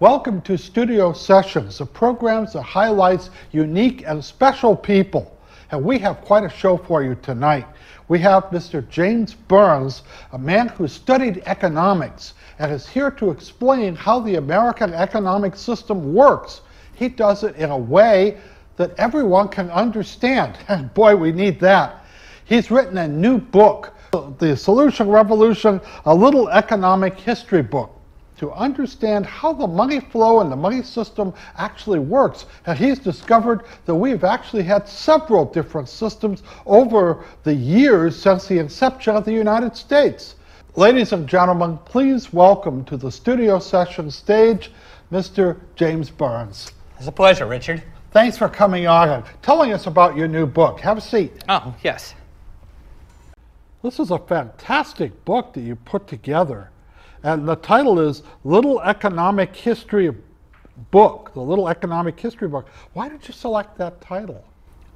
Welcome to Studio Sessions, a program that highlights unique and special people. And we have quite a show for you tonight. We have Mr. James Burns, a man who studied economics and is here to explain how the American economic system works. He does it in a way that everyone can understand. And boy, we need that. He's written a new book, The Solution Revolution, a little economic history book to understand how the money flow and the money system actually works. And he's discovered that we've actually had several different systems over the years since the inception of the United States. Ladies and gentlemen, please welcome to the studio session stage Mr. James Burns. It's a pleasure, Richard. Thanks for coming on and telling us about your new book. Have a seat. Oh, yes. This is a fantastic book that you put together. And the title is Little Economic History Book, the Little Economic History Book. Why did you select that title?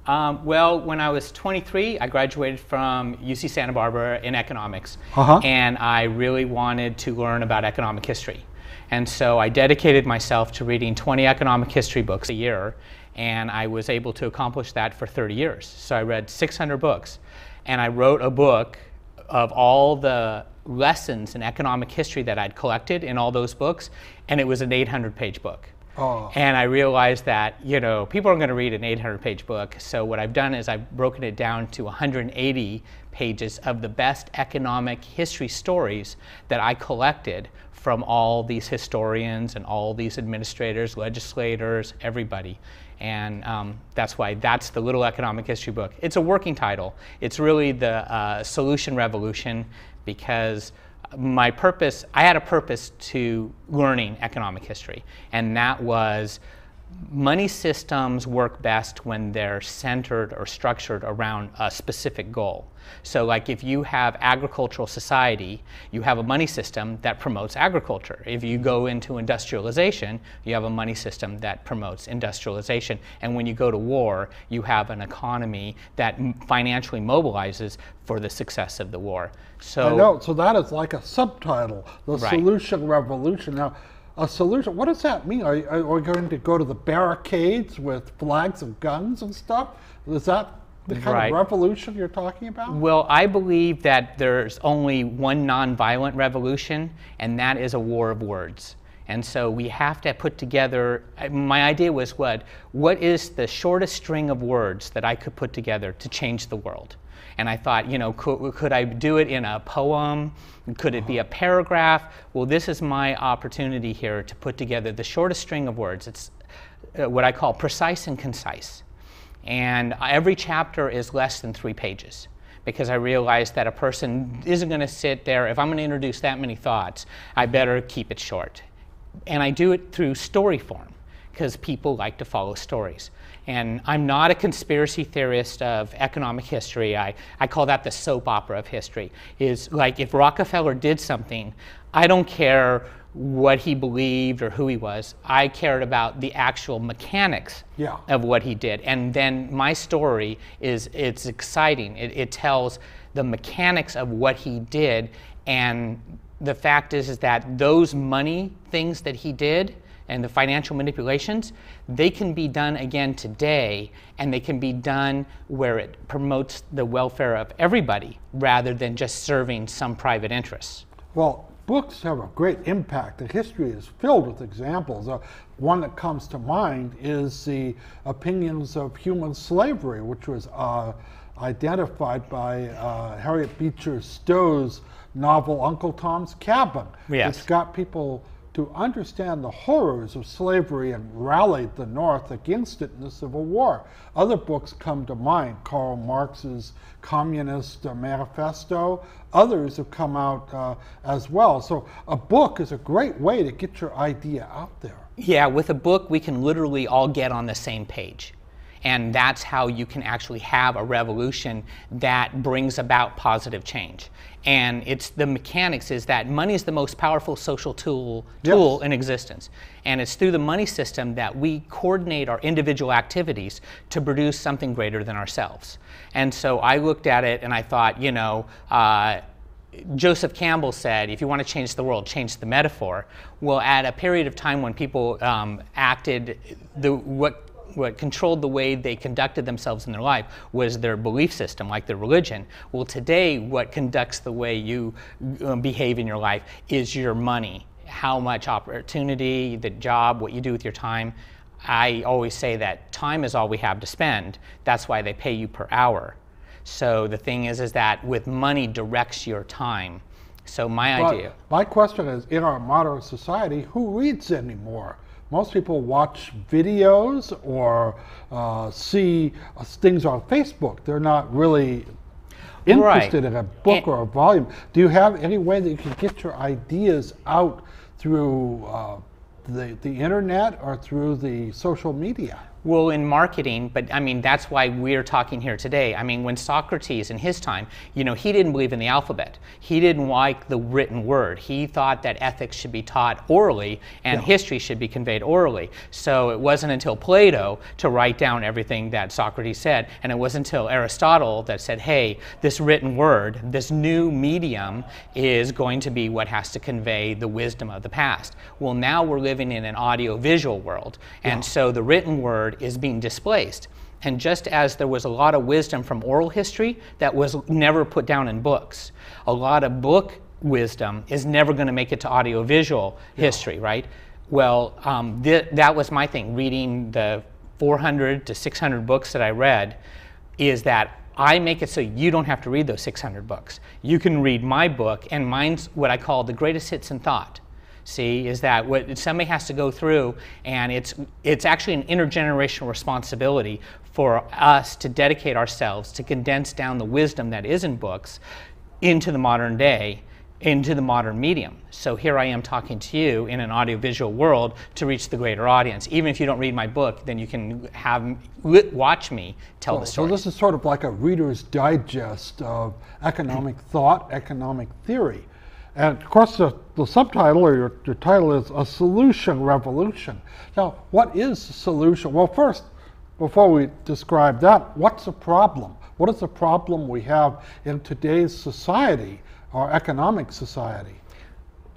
Um, well, when I was 23, I graduated from UC Santa Barbara in economics. Uh-huh. And I really wanted to learn about economic history. And so I dedicated myself to reading 20 economic history books a year. And I was able to accomplish that for 30 years. So I read 600 books. And I wrote a book of all the lessons in economic history that I'd collected in all those books, and it was an 800 page book. Oh. And I realized that, you know, people aren't going to read an 800 page book. So what I've done is I've broken it down to 180 pages of the best economic history stories that I collected from all these historians and all these administrators, legislators, everybody. And um, that's why that's the Little Economic History book. It's a working title. It's really the uh, solution revolution because my purpose, I had a purpose to learning economic history, and that was money systems work best when they're centered or structured around a specific goal. So like if you have agricultural society, you have a money system that promotes agriculture. If you go into industrialization, you have a money system that promotes industrialization. And when you go to war, you have an economy that financially mobilizes for the success of the war. So I know, so that is like a subtitle, the Right. solution revolution. Now, a solution, what does that mean? Are, are we going to go to the barricades with flags and guns and stuff? Is that the kind Right. of revolution you're talking about? Well, I believe that there's only one nonviolent revolution, and that is a war of words. And so we have to put together. My idea was what? What is the shortest string of words that I could put together to change the world? And I thought, you know, could, could I do it in a poem? Could it be a paragraph? Well, this is my opportunity here to put together the shortest string of words. It's uh, what I call precise and concise. And every chapter is less than three pages because I realized that a person isn't going to sit there. If I'm going to introduce that many thoughts, I better keep it short. And I do it through story form because people like to follow stories. And I'm not a conspiracy theorist of economic history. I, I call that the soap opera of history. Is like if Rockefeller did something, I don't care what he believed or who he was. I cared about the actual mechanics Yeah. of what he did. And then my story is it's exciting. It, it tells the mechanics of what he did. And the fact is, is that those money things that he did and the financial manipulations, they can be done again today and they can be done where it promotes the welfare of everybody rather than just serving some private interests. Well, books have a great impact. The history is filled with examples. Uh, one that comes to mind is the opinions of human slavery, which was uh, identified by uh, Harriet Beecher Stowe's novel Uncle Tom's Cabin, Yes. which got people to understand the horrors of slavery and rallied the North against it in the Civil War. Other books come to mind Karl Marx's Communist Manifesto. Others have come out uh, as well. So, a book is a great way to get your idea out there. Yeah, with a book, we can literally all get on the same page. And that's how you can actually have a revolution that brings about positive change. And it's the mechanics is that money is the most powerful social tool, tool Yes. in existence. And it's through the money system that we coordinate our individual activities to produce something greater than ourselves. And so I looked at it and I thought, you know, uh, Joseph Campbell said, if you want to change the world, change the metaphor. Well, at a period of time when people um, acted, the, what what controlled the way they conducted themselves in their life was their belief system, like their religion. Well, today, what conducts the way you um, behave in your life is your money, how much opportunity, the job, what you do with your time. I always say that time is all we have to spend. That's why they pay you per hour. So the thing is, is that with money directs your time. So my but idea. My question is, in our modern society, who reads anymore? Most people watch videos or uh, see uh, things on Facebook. They're not really interested right. in a book and, or a volume. Do you have any way that you can get your ideas out through uh, the, the internet or through the social media? Well, in marketing, but I mean, that's why we're talking here today. I mean, when Socrates in his time, you know, he didn't believe in the alphabet. He didn't like the written word. He thought that ethics should be taught orally and yeah. history should be conveyed orally. So it wasn't until Plato to write down everything that Socrates said, and it wasn't until Aristotle that said, hey, this written word, this new medium is going to be what has to convey the wisdom of the past. Well, now we're living in an audio visual world, and yeah. so the written word is being displaced. And just as there was a lot of wisdom from oral history that was never put down in books, a lot of book wisdom is never going to make it to audiovisual yeah. history, right? Well, um, th- that was my thing. Reading the 400 to 600 books that I read is that I make it so you don't have to read those 600 books. You can read my book, and mine's what I call the greatest hits in thought see, is that what somebody has to go through, and it's, it's actually an intergenerational responsibility for us to dedicate ourselves to condense down the wisdom that is in books into the modern day, into the modern medium. So here I am talking to you in an audiovisual world to reach the greater audience. Even if you don't read my book, then you can have watch me tell the story. So this is sort of like a reader's digest of economic thought, economic theory. And of course, the, the subtitle or your, your title is A Solution Revolution. Now, what is a solution? Well, first, before we describe that, what's the problem? What is the problem we have in today's society, our economic society?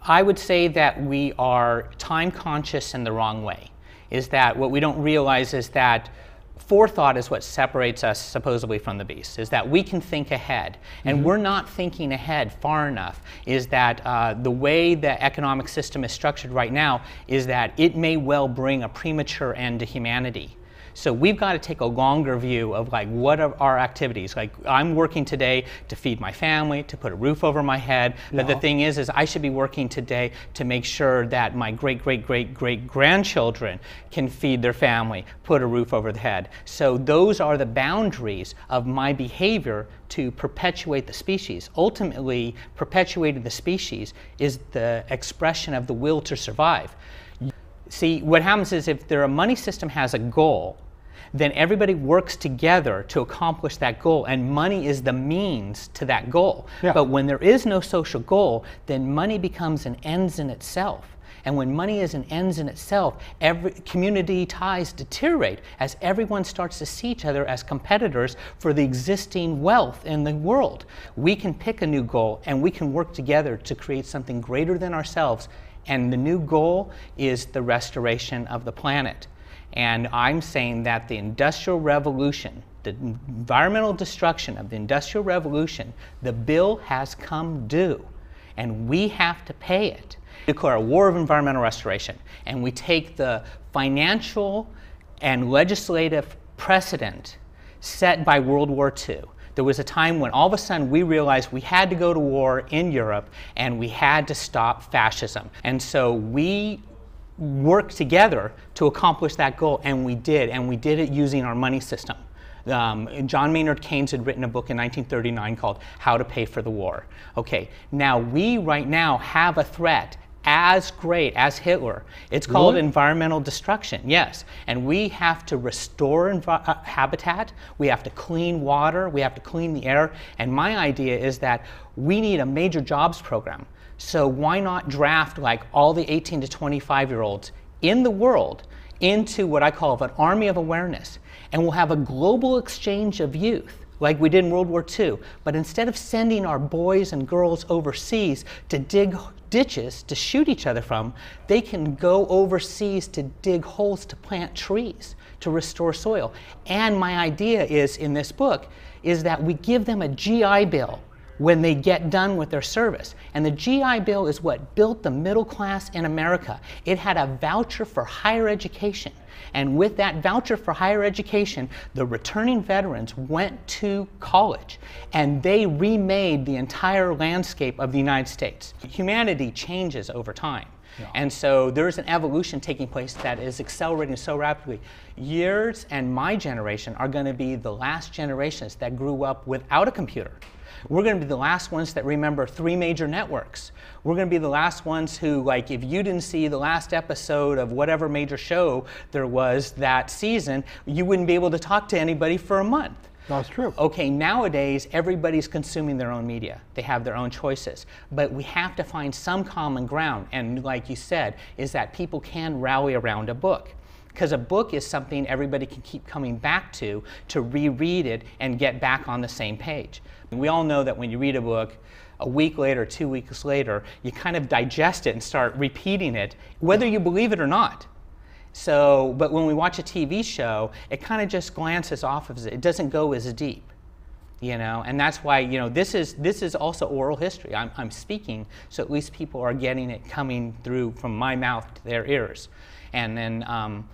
I would say that we are time conscious in the wrong way. Is that what we don't realize is that forethought is what separates us supposedly from the beast is that we can think ahead and mm-hmm. we're not thinking ahead far enough is that uh, the way the economic system is structured right now is that it may well bring a premature end to humanity so we've got to take a longer view of like what are our activities. Like I'm working today to feed my family, to put a roof over my head. But the thing is, is I should be working today to make sure that my great, great, great, great grandchildren can feed their family, put a roof over the head. So those are the boundaries of my behavior to perpetuate the species. Ultimately, perpetuating the species is the expression of the will to survive. See, what happens is if their money system has a goal, then everybody works together to accomplish that goal, and money is the means to that goal. Yeah. But when there is no social goal, then money becomes an ends in itself. And when money is an ends in itself, every community ties deteriorate as everyone starts to see each other as competitors for the existing wealth in the world. We can pick a new goal and we can work together to create something greater than ourselves. And the new goal is the restoration of the planet. And I'm saying that the Industrial Revolution, the environmental destruction of the Industrial Revolution, the bill has come due, and we have to pay it. We declare a war of environmental restoration, and we take the financial and legislative precedent set by World War II. There was a time when all of a sudden we realized we had to go to war in Europe and we had to stop fascism. And so we work together to accomplish that goal, and we did, and we did it using our money system. Um, John Maynard Keynes had written a book in 1939 called How to Pay for the War. Okay, now we right now have a threat as great as Hitler. It's called really? environmental destruction, yes. And we have to restore uh, habitat, we have to clean water, we have to clean the air. And my idea is that we need a major jobs program. So why not draft like all the 18 to 25 year olds in the world into what I call an army of awareness? And we'll have a global exchange of youth like we did in World War II. But instead of sending our boys and girls overseas to dig ditches to shoot each other from, they can go overseas to dig holes to plant trees to restore soil. And my idea is in this book is that we give them a GI Bill when they get done with their service. And the GI Bill is what built the middle class in America. It had a voucher for higher education. And with that voucher for higher education, the returning veterans went to college and they remade the entire landscape of the United States. Humanity changes over time. Yeah. And so there's an evolution taking place that is accelerating so rapidly. Yours and my generation are going to be the last generations that grew up without a computer. We're going to be the last ones that remember three major networks. We're going to be the last ones who, like, if you didn't see the last episode of whatever major show there was that season, you wouldn't be able to talk to anybody for a month. That's true. Okay, nowadays everybody's consuming their own media. They have their own choices. But we have to find some common ground. And like you said, is that people can rally around a book. Because a book is something everybody can keep coming back to to reread it and get back on the same page. And we all know that when you read a book, a week later, two weeks later, you kind of digest it and start repeating it, whether you believe it or not. So, but when we watch a TV show, it kind of just glances off of it. It doesn't go as deep, you know. And that's why, you know, this is this is also oral history. I'm, I'm speaking, so at least people are getting it coming through from my mouth to their ears, and then. Um,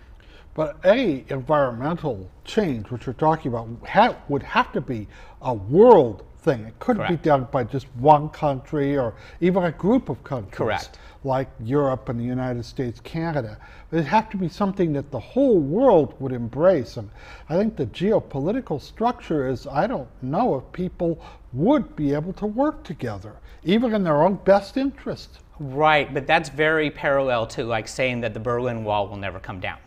but any environmental change, which you're talking about, ha would have to be a world thing. It couldn't Correct. be done by just one country or even a group of countries. Correct. Like Europe and the United States, Canada. It'd have to be something that the whole world would embrace. And I think the geopolitical structure is I don't know if people would be able to work together, even in their own best interest. Right, but that's very parallel to like saying that the Berlin Wall will never come down.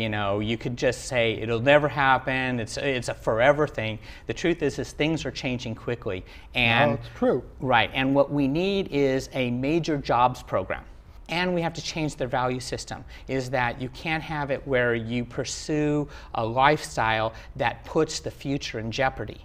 You know, you could just say it'll never happen. It's it's a forever thing. The truth is, is things are changing quickly, and it's true. Right, and what we need is a major jobs program and we have to change the value system is that you can't have it where you pursue a lifestyle that puts the future in jeopardy.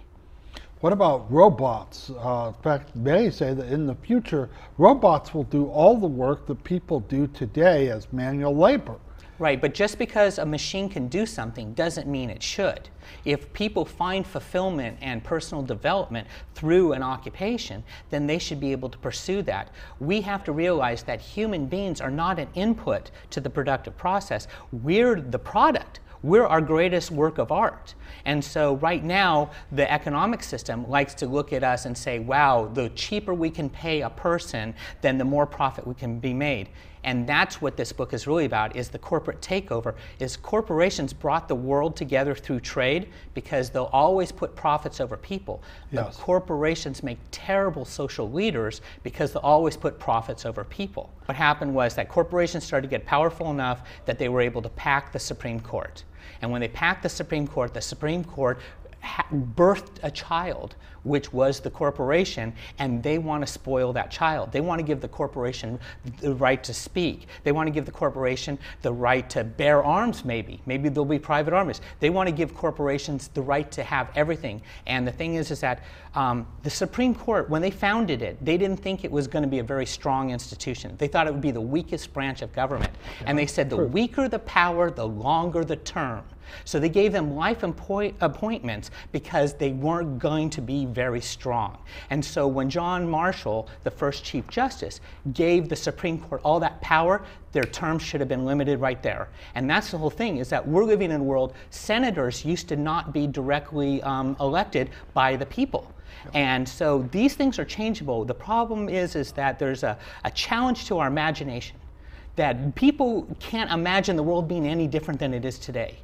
What about robots? Uh, in fact, many say that in the future, robots will do all the work that people do today as manual labor. Right, but just because a machine can do something doesn't mean it should. If people find fulfillment and personal development through an occupation, then they should be able to pursue that. We have to realize that human beings are not an input to the productive process. We're the product. We're our greatest work of art. And so, right now, the economic system likes to look at us and say, wow, the cheaper we can pay a person, then the more profit we can be made and that's what this book is really about is the corporate takeover is corporations brought the world together through trade because they'll always put profits over people. Yes. but corporations make terrible social leaders because they'll always put profits over people. What happened was that corporations started to get powerful enough that they were able to pack the supreme court. And when they packed the supreme court the supreme court birthed a child, which was the corporation, and they want to spoil that child. They want to give the corporation the right to speak. They want to give the corporation the right to bear arms, maybe. Maybe there'll be private armies. They want to give corporations the right to have everything. And the thing is, is that um, the Supreme Court, when they founded it, they didn't think it was going to be a very strong institution. They thought it would be the weakest branch of government. And they said the weaker the power, the longer the term. So they gave them life appointments because they weren't going to be very strong. And so when John Marshall, the first Chief Justice, gave the Supreme Court all that power, their terms should have been limited right there. And that's the whole thing, is that we're living in a world, senators used to not be directly um, elected by the people. And so these things are changeable. The problem is, is that there's a, a challenge to our imagination that people can't imagine the world being any different than it is today.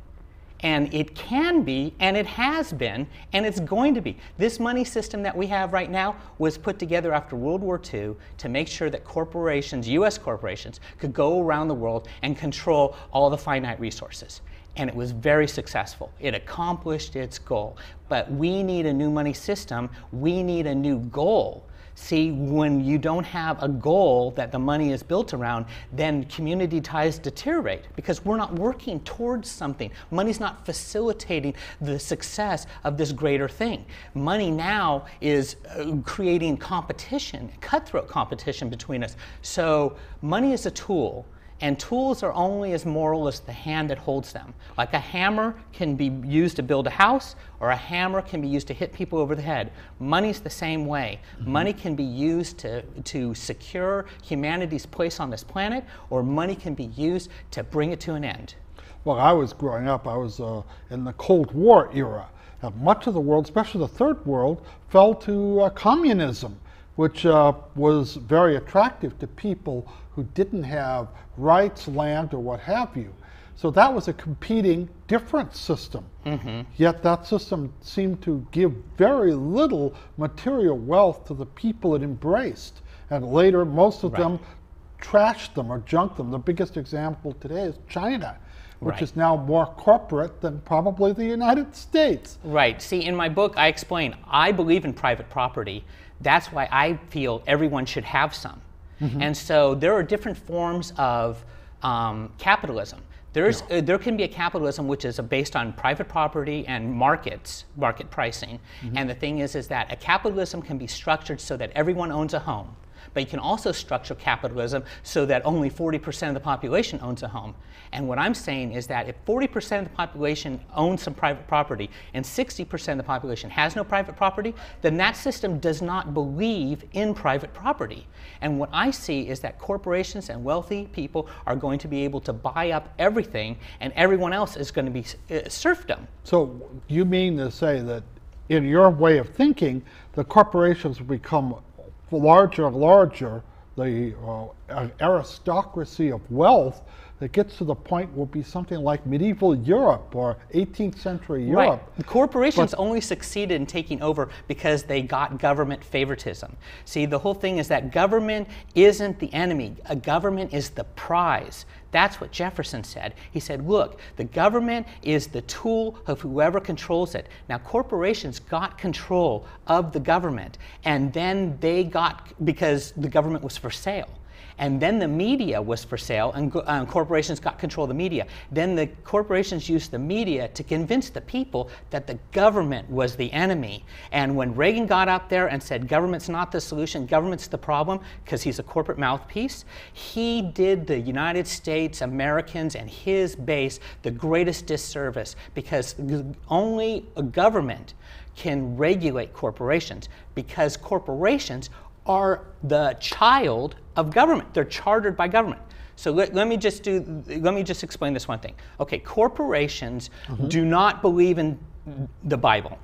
And it can be, and it has been, and it's going to be. This money system that we have right now was put together after World War II to make sure that corporations, US corporations, could go around the world and control all the finite resources. And it was very successful. It accomplished its goal. But we need a new money system. We need a new goal See, when you don't have a goal that the money is built around, then community ties deteriorate because we're not working towards something. Money's not facilitating the success of this greater thing. Money now is uh, creating competition, cutthroat competition between us. So, money is a tool and tools are only as moral as the hand that holds them. Like a hammer can be used to build a house, or a hammer can be used to hit people over the head. Money's the same way. Mm-hmm. Money can be used to, to secure humanity's place on this planet, or money can be used to bring it to an end. Well, I was growing up, I was uh, in the Cold War era. Uh, much of the world, especially the third world, fell to uh, communism which uh, was very attractive to people who didn't have rights, land, or what have you. So that was a competing, different system. Mm-hmm. Yet that system seemed to give very little material wealth to the people it embraced. And later, most of right. them trashed them or junked them. The biggest example today is China which right. is now more corporate than probably the United States. Right. See, in my book, I explain I believe in private property. That's why I feel everyone should have some. Mm-hmm. And so there are different forms of um, capitalism. There's, yeah. uh, there can be a capitalism which is based on private property and markets, market pricing. Mm-hmm. And the thing is, is that a capitalism can be structured so that everyone owns a home but you can also structure capitalism so that only 40% of the population owns a home. And what I'm saying is that if 40% of the population owns some private property and 60% of the population has no private property, then that system does not believe in private property. And what I see is that corporations and wealthy people are going to be able to buy up everything and everyone else is going to be uh, serfdom. So you mean to say that in your way of thinking, the corporations will become larger and larger, the uh, aristocracy of wealth that gets to the point will be something like medieval Europe or 18th century Europe. Right. The corporations but, only succeeded in taking over because they got government favoritism. See, the whole thing is that government isn't the enemy, a government is the prize. That's what Jefferson said. He said, look, the government is the tool of whoever controls it. Now, corporations got control of the government, and then they got, because the government was for sale. And then the media was for sale, and uh, corporations got control of the media. Then the corporations used the media to convince the people that the government was the enemy. And when Reagan got up there and said, government's not the solution, government's the problem, because he's a corporate mouthpiece, he did the United States, Americans, and his base the greatest disservice because only a government can regulate corporations because corporations are the child of government. They're chartered by government. So let, let, me just do let me just explain this one thing. Okay, corporations mm-hmm. do not believe in the Bible.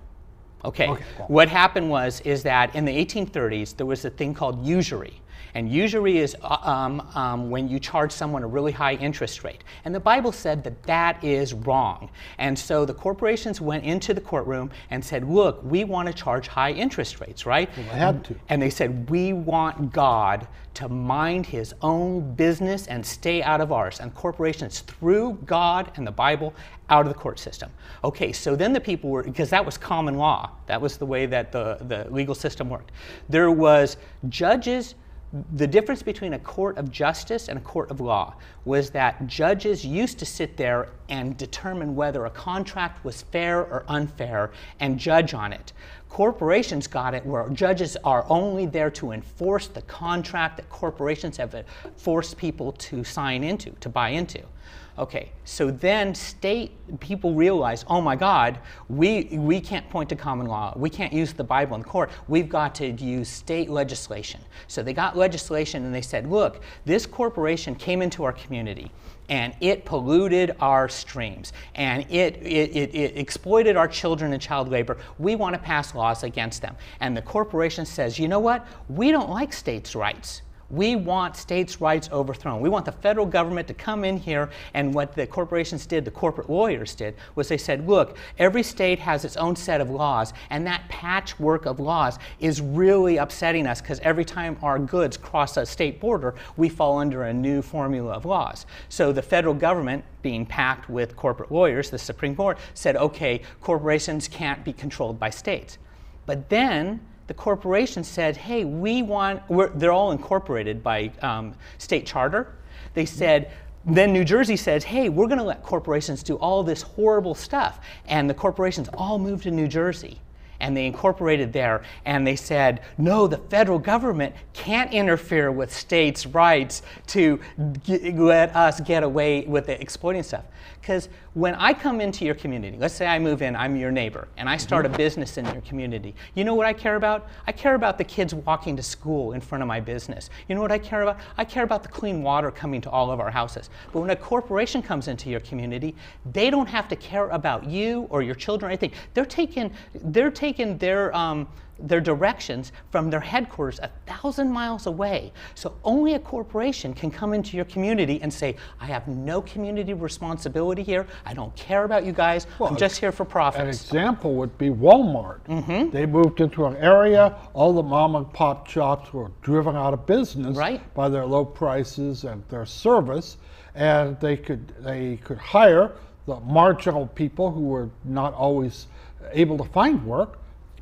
Okay. okay What happened was is that in the 1830s there was a thing called usury. And usury is uh, um, um, when you charge someone a really high interest rate. And the Bible said that that is wrong. And so the corporations went into the courtroom and said, look, we want to charge high interest rates, right? Well, they had to. And they said, we want God to mind his own business and stay out of ours. And corporations threw God and the Bible out of the court system. Okay, so then the people were, because that was common law, that was the way that the, the legal system worked. There was judges the difference between a court of justice and a court of law was that judges used to sit there and determine whether a contract was fair or unfair and judge on it. Corporations got it where judges are only there to enforce the contract that corporations have forced people to sign into, to buy into. Okay, so then state people realize, oh my God, we, we can't point to common law. We can't use the Bible in court. We've got to use state legislation. So they got legislation and they said, look, this corporation came into our community and it polluted our streams and it, it, it, it, exploited our children in child labor. We want to pass laws against them. And the corporation says, you know what? We don't like states' rights. We want states' rights overthrown. We want the federal government to come in here, and what the corporations did, the corporate lawyers did, was they said, look, every state has its own set of laws, and that patchwork of laws is really upsetting us because every time our goods cross a state border, we fall under a new formula of laws. So the federal government, being packed with corporate lawyers, the Supreme Court, said, okay, corporations can't be controlled by states. But then the corporation said, hey, we want, they're all incorporated by um, state charter. They said, then New Jersey says, hey, we're going to let corporations do all this horrible stuff. And the corporations all moved to New Jersey and they incorporated there and they said no the federal government can't interfere with states rights to let us get away with the exploiting stuff because when i come into your community let's say i move in i'm your neighbor and i start a business in your community you know what i care about? I care about the kids walking to school in front of my business. You know what i care about? I care about the clean water coming to all of our houses. But when a corporation comes into your community they don't have to care about you or your children or anything. They're taking they're taking their, um, their directions from their headquarters a thousand miles away. So only a corporation can come into your community and say, I have no community responsibility here. I don't care about you guys. Well, I'm just here for profits. An example would be Walmart. Mm-hmm. They moved into an area, all the mom and pop shops were driven out of business right. by their low prices and their service, and they could they could hire the marginal people who were not always able to find work,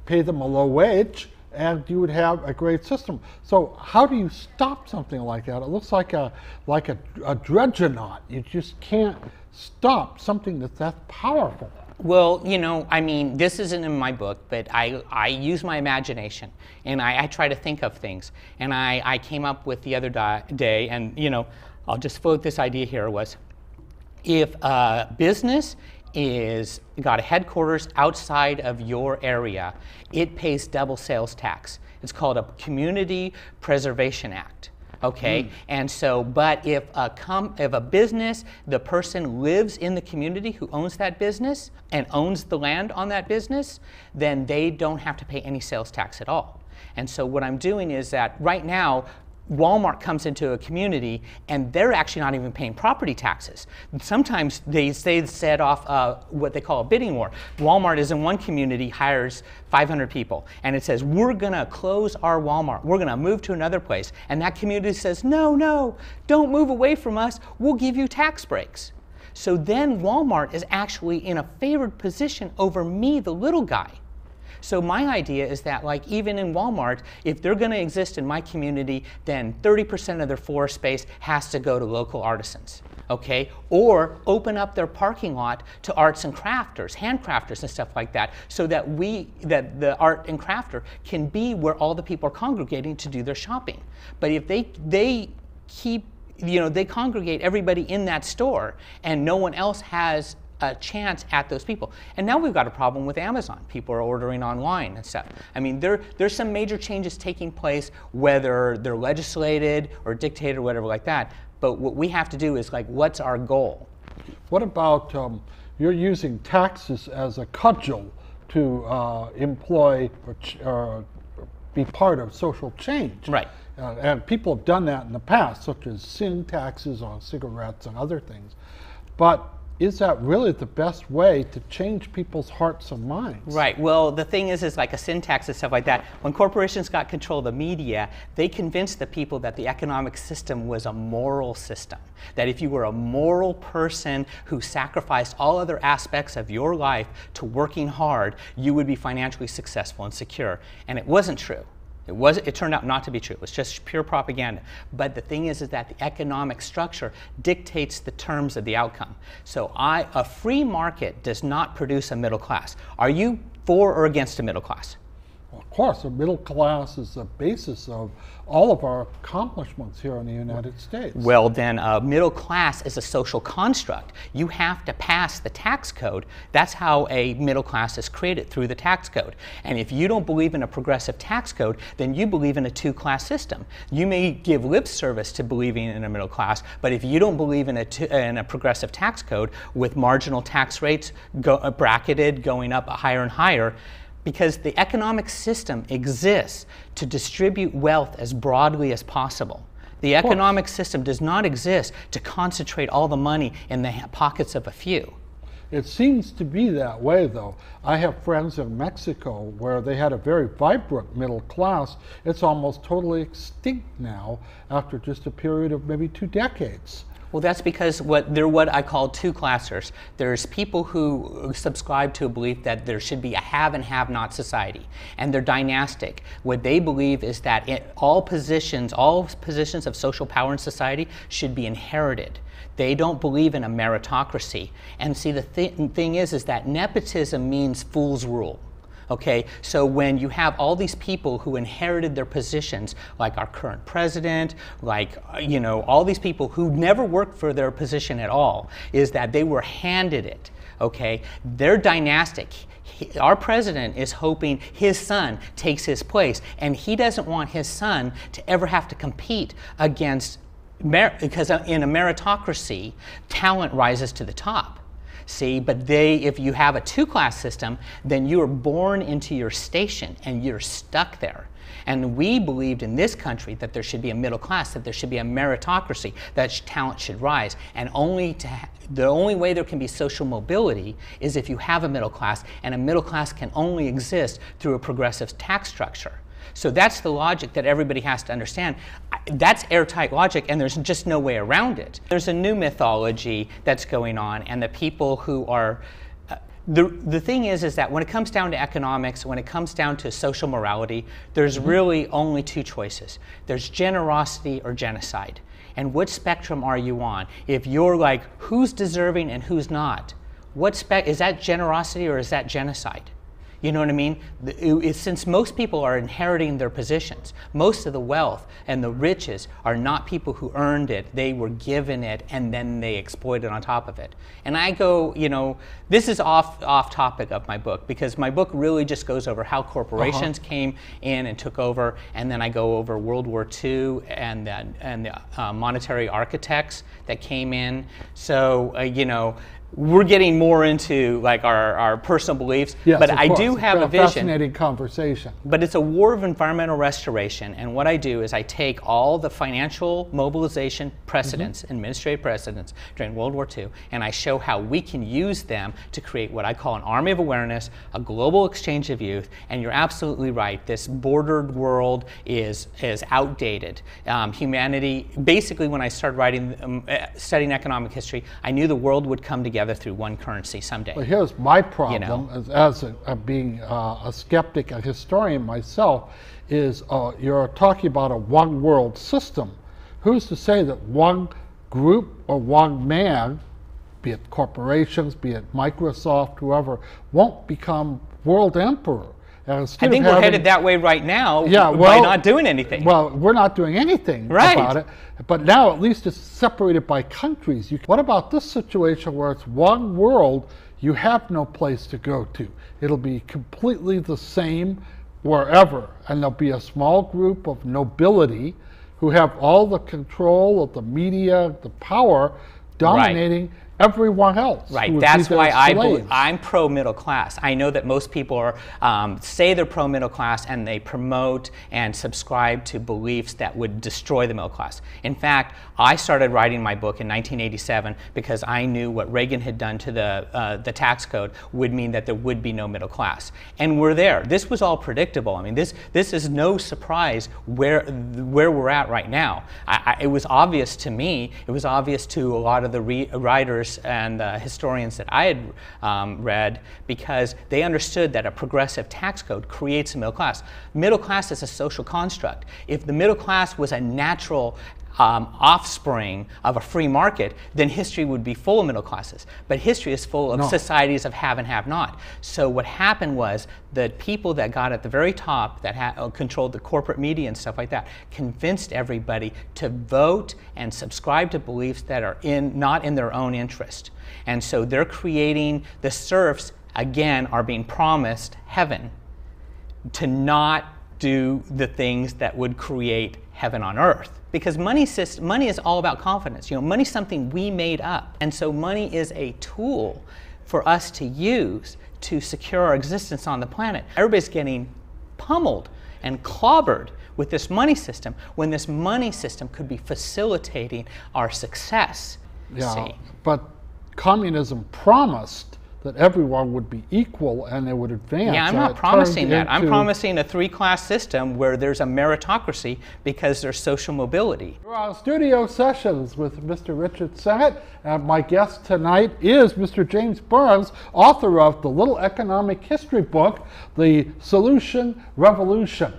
pay them a low wage, and you would have a great system. So how do you stop something like that? It looks like a like a, a dreadnought. You just can't stop something that's that powerful. Well, you know, I mean, this isn't in my book, but I, I use my imagination and I, I try to think of things. And I, I came up with the other day, and, you know, I'll just float this idea here was if a business is got a headquarters outside of your area, it pays double sales tax. It's called a Community Preservation Act. Okay, mm. and so, but if a com- if a business, the person lives in the community who owns that business and owns the land on that business, then they don't have to pay any sales tax at all. And so, what I'm doing is that right now, Walmart comes into a community and they're actually not even paying property taxes. Sometimes they say set off uh, what they call a bidding war. Walmart is in one community, hires 500 people, and it says, We're going to close our Walmart. We're going to move to another place. And that community says, No, no, don't move away from us. We'll give you tax breaks. So then Walmart is actually in a favored position over me, the little guy. So my idea is that like even in Walmart, if they're going to exist in my community, then 30% of their floor space has to go to local artisans. Okay, or open up their parking lot to arts and crafters, handcrafters and stuff like that, so that we, that the art and crafter can be where all the people are congregating to do their shopping. But if they they keep you know they congregate everybody in that store and no one else has a chance at those people. And now we've got a problem with Amazon. People are ordering online and stuff. I mean, there, there's some major changes taking place, whether they're legislated or dictated or whatever like that. But what we have to do is like, what's our goal? What about um, you're using taxes as a cudgel to uh, employ or, be part of social change? Right. Uh, and people have done that in the past, such as sin taxes on cigarettes and other things. But is that really the best way to change people's hearts and minds? Right. Well, the thing is, is like a sin tax and stuff like that. When corporations got control of the media, they convinced the people that the economic system was a moral system. That if you were a moral person who sacrificed all other aspects of your life to working hard, you would be financially successful and secure. And it wasn't true. It, was, it turned out not to be true. It was just pure propaganda. But the thing is, is that the economic structure dictates the terms of the outcome. So I, a free market does not produce a middle class. Are you for or against a middle class? Of course, a middle class is the basis of all of our accomplishments here in the United States. Well, then, uh, middle class is a social construct. You have to pass the tax code. That's how a middle class is created through the tax code. And if you don't believe in a progressive tax code, then you believe in a two class system. You may give lip service to believing in a middle class, but if you don't believe in a, two, in a progressive tax code with marginal tax rates go, uh, bracketed going up higher and higher, because the economic system exists to distribute wealth as broadly as possible. The economic system does not exist to concentrate all the money in the pockets of a few. It seems to be that way, though. I have friends in Mexico where they had a very vibrant middle class. It's almost totally extinct now after just a period of maybe two decades. Well, that's because what they're what I call two classers. There's people who subscribe to a belief that there should be a have and have not society, and they're dynastic. What they believe is that it, all positions, all positions of social power in society should be inherited. They don't believe in a meritocracy. And see, the th- thing is, is that nepotism means fool's rule. Okay, so when you have all these people who inherited their positions, like our current president, like, uh, you know, all these people who never worked for their position at all, is that they were handed it. Okay, they're dynastic. He, our president is hoping his son takes his place, and he doesn't want his son to ever have to compete against, because in a meritocracy, talent rises to the top. See, but they, if you have a two class system, then you are born into your station and you're stuck there. And we believed in this country that there should be a middle class, that there should be a meritocracy, that talent should rise. And only to ha- the only way there can be social mobility is if you have a middle class, and a middle class can only exist through a progressive tax structure. So that's the logic that everybody has to understand. That's airtight logic, and there's just no way around it. There's a new mythology that's going on, and the people who are uh, the, the thing is is that when it comes down to economics when it comes down to social morality there's mm-hmm. really only two choices there's generosity or genocide and what spectrum are you on if you're like who's deserving and who's not what spec is that generosity or is that genocide you know what I mean? since most people are inheriting their positions, most of the wealth and the riches are not people who earned it. They were given it and then they exploited on top of it. And I go, you know, this is off off topic of my book because my book really just goes over how corporations uh-huh. came in and took over, and then I go over World War II and the, and the uh, monetary architects that came in. So uh, you know we're getting more into like our, our personal beliefs yes, but i course. do have a vision fascinating conversation but it's a war of environmental restoration and what i do is i take all the financial mobilization precedents mm-hmm. administrative precedents during world war ii and i show how we can use them to create what i call an army of awareness a global exchange of youth and you're absolutely right this bordered world is is outdated um, humanity basically when i started writing um, uh, studying economic history i knew the world would come together together through one currency someday. Well, here's my problem you know? as, as a, a being uh, a skeptic, a historian myself, is uh, you're talking about a one world system. Who's to say that one group or one man, be it corporations, be it Microsoft, whoever, won't become world emperor? I think we're headed that way right now yeah, well, by not doing anything. Well, we're not doing anything right. about it. But now at least it's separated by countries. You, what about this situation where it's one world, you have no place to go to? It'll be completely the same wherever. And there'll be a small group of nobility who have all the control of the media, the power dominating. Right everyone else. Right. That's why I I'm pro middle class. I know that most people are um, say they're pro middle class and they promote and subscribe to beliefs that would destroy the middle class. In fact, I started writing my book in 1987 because I knew what Reagan had done to the uh, the tax code would mean that there would be no middle class, and we're there. This was all predictable. I mean, this this is no surprise where where we're at right now. I, I, it was obvious to me. It was obvious to a lot of the re- writers and uh, historians that I had um, read because they understood that a progressive tax code creates a middle class. Middle class is a social construct. If the middle class was a natural um, offspring of a free market, then history would be full of middle classes. But history is full of no. societies of have and have not. So what happened was the people that got at the very top, that ha- uh, controlled the corporate media and stuff like that, convinced everybody to vote and subscribe to beliefs that are in not in their own interest. And so they're creating the serfs again are being promised heaven to not do the things that would create heaven on earth because money, money is all about confidence. You know, money is something we made up. And so money is a tool for us to use to secure our existence on the planet. Everybody's getting pummeled and clobbered with this money system when this money system could be facilitating our success. Yeah, See? but communism promised that everyone would be equal and they would advance. Yeah, I'm not promising that. I'm promising a three class system where there's a meritocracy because there's social mobility. We're on studio sessions with Mr. Richard Senate, and my guest tonight is Mr. James Burns, author of the Little Economic History book, The Solution Revolution.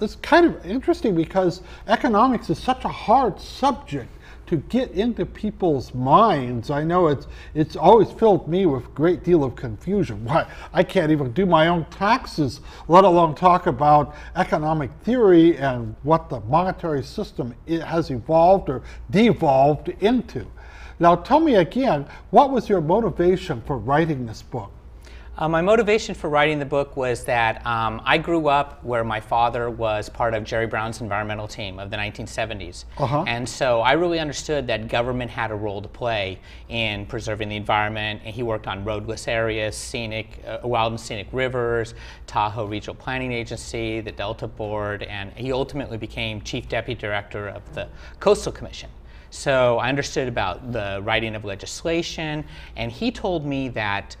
It's kind of interesting because economics is such a hard subject to get into people's minds. I know it's it's always filled me with a great deal of confusion. Why I can't even do my own taxes, let alone talk about economic theory and what the monetary system has evolved or devolved into. Now tell me again, what was your motivation for writing this book? Uh, my motivation for writing the book was that um, I grew up where my father was part of Jerry Brown's environmental team of the 1970s. Uh-huh. And so I really understood that government had a role to play in preserving the environment. And he worked on roadless areas, scenic, uh, wild and scenic rivers, Tahoe Regional Planning Agency, the Delta Board, and he ultimately became chief deputy director of the Coastal Commission. So I understood about the writing of legislation, and he told me that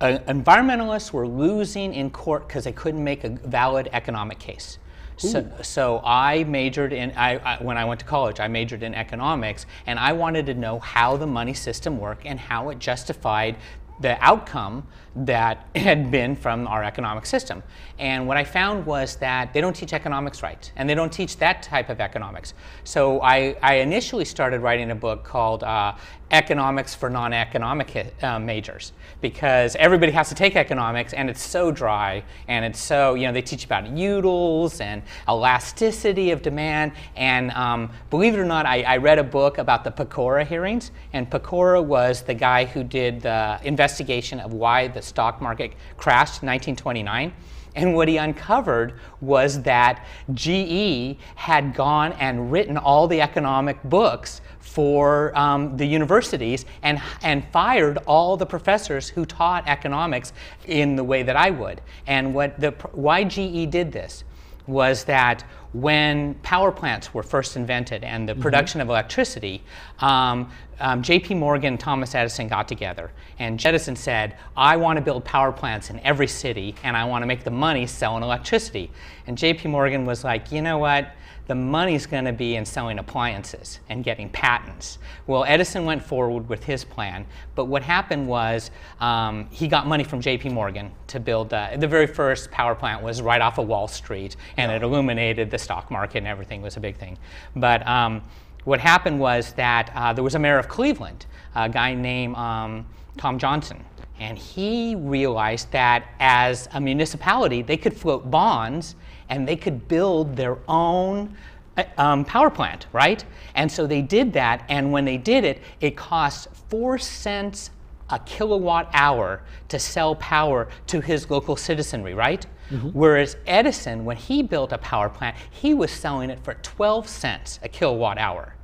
uh, environmentalists were losing in court because they couldn't make a valid economic case. So, so I majored in, I, I, when I went to college, I majored in economics, and I wanted to know how the money system worked and how it justified the outcome that had been from our economic system. And what I found was that they don't teach economics right, and they don't teach that type of economics. So I, I initially started writing a book called uh, Economics for Non-Economic uh, Majors, because everybody has to take economics, and it's so dry, and it's so, you know, they teach about utils and elasticity of demand, and um, believe it or not, I, I read a book about the Pecora hearings, and Pecora was the guy who did the investigation of why the stock market crashed in 1929. And what he uncovered was that GE had gone and written all the economic books for um, the universities and, and fired all the professors who taught economics in the way that I would. And what the, why GE did this was that when power plants were first invented and the production of electricity, um, um, J.P. Morgan and Thomas Edison got together, and Edison said, "I want to build power plants in every city, and I want to make the money selling electricity." And J.P. Morgan was like, "You know what? The money's going to be in selling appliances and getting patents." Well, Edison went forward with his plan, but what happened was um, he got money from J.P. Morgan to build uh, the very first power plant was right off of Wall Street, and it illuminated the stock market and everything was a big thing. But um, what happened was that uh, there was a mayor of Cleveland, a guy named um, Tom Johnson, and he realized that as a municipality, they could float bonds and they could build their own uh, um, power plant, right? And so they did that, and when they did it, it cost four cents a kilowatt hour to sell power to his local citizenry, right? Whereas Edison, when he built a power plant, he was selling it for 12 cents a kilowatt hour.